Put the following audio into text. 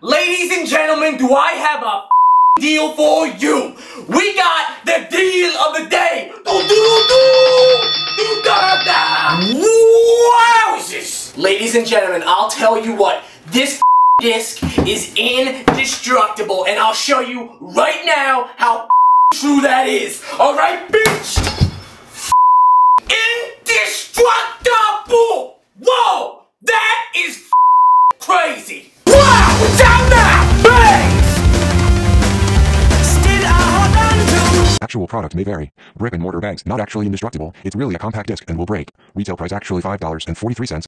Ladies and gentlemen, do I have a deal for you? We got the deal of the day. Wowzers! Ladies and gentlemen, I'll tell you what. This disc is indestructible, and I'll show you right now how true that is. All right, bitch. Indestructible. Whoa, that is crazy. Actual product may vary. Brick and mortar Bangs, not actually indestructible. It's really a compact disc and will break. Retail price actually $5.43.